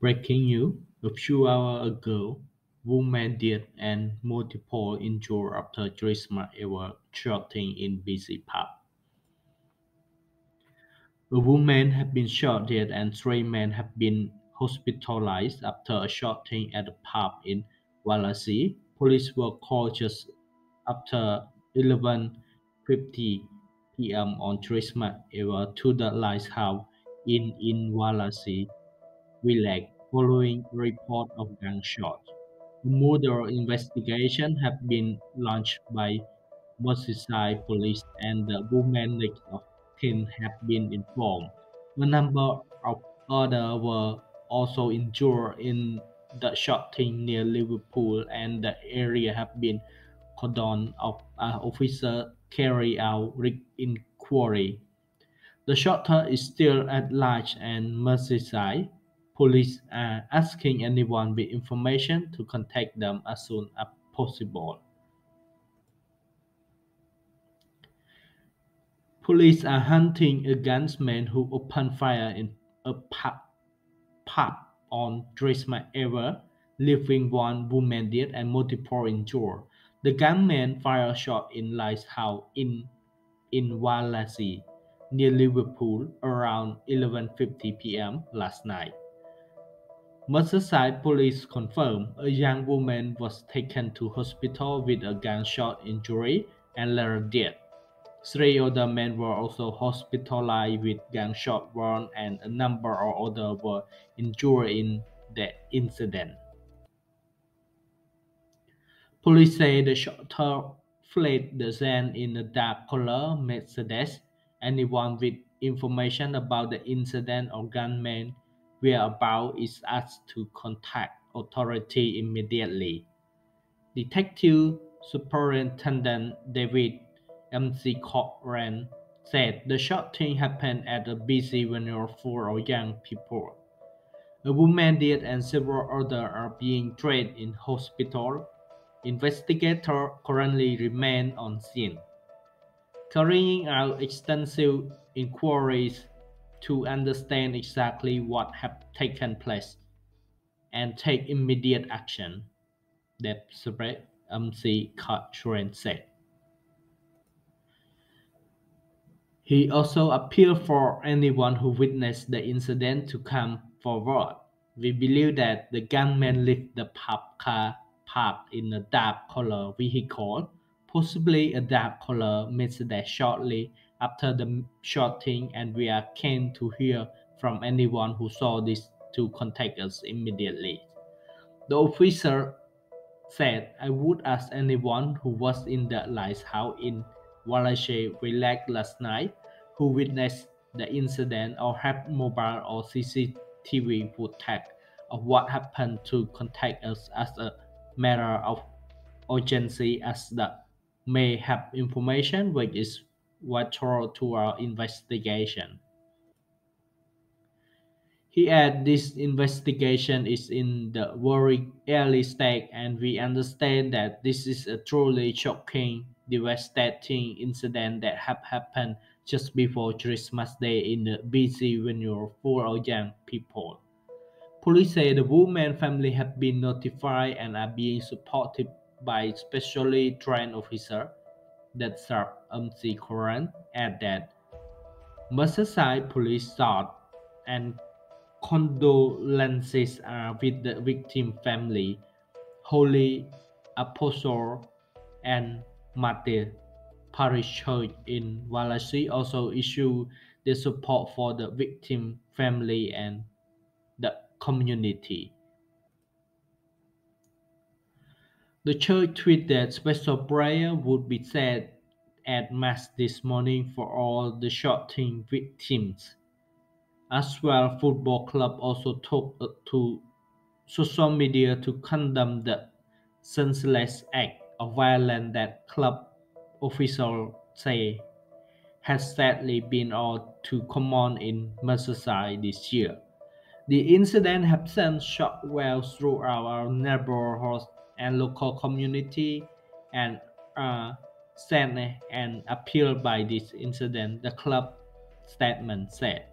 Breaking news: A few hours ago, woman dead and multiple injured after Christmas Eve shooting in busy pub. A woman has been shot dead and three men have been hospitalized after a shooting at a pub in Wallasey. Police were called just after 11:50 p.m. on Christmas Eve to the Lighthouse Inn in Wallasey village following report of gunshots. A murder investigation has been launched by Merseyside Police and the woman next of kin have been informed. A number of others were also injured in the shooting near Liverpool and the area have been cordoned off as officer carry out inquiry. The shooter is still at large and Merseyside Police are asking anyone with information to contact them as soon as possible. Police are hunting a gunman who opened fire in a pub, pub on Christmas Eve, leaving one woman dead and multiple injured. The gunman fired shots in Lighthouse Inn in Wallasey, near Liverpool, around 11:50 p.m. last night. Merseyside police confirmed a young woman was taken to hospital with a gunshot injury and later dead. Three other men were also hospitalized with gunshot wounds and a number of others were injured in the incident. Police say the shooter fled the scene in a dark color Mercedes. Anyone with information about the incident or gunman whereabouts is asked to contact authority immediately. Detective Superintendent David McCaughrean said the shooting happened at a busy venue of young people. A woman dead and several others are being treated in hospital. Investigators currently remain on scene, carrying out extensive inquiries to understand exactly what had taken place and take immediate action, Deputy McCaughrean um, said. He also appealed for anyone who witnessed the incident to come forward. We believe that the gunman left the pub car parked in a dark color vehicle, possibly a dark color Mercedes shortly after the shooting and we are keen to hear from anyone who saw this to contact us immediately. The officer said I would ask anyone who was in the Lighthouse Inn Wallasey Village last night who witnessed the incident or have mobile or CCTV footage of what happened to contact us as a matter of urgency as that may have information which is vital to our investigation. He added this investigation is in the very early stage and we understand that this is a truly shocking, devastating incident that have happened just before Christmas Day in a busy venue full of young people. Police say the woman family have been notified and are being supported by specially trained officers that serve McCaughrean added that Merseyside police thought and condolences are with the victim family, Holy Apostle and Martyr Parish Church in Wallasey also issued their support for the victim family and the community. The church tweeted that special prayer would be said at Mass this morning for all the shooting victims. Ashville, football club also took to social media to condemn the senseless act of violence that club officials say has sadly been all too common in Merseyside this year. The incident has sent shock waves throughout our neighborhoods and local community and uh, are saddened and appealed by this incident, the club statement said.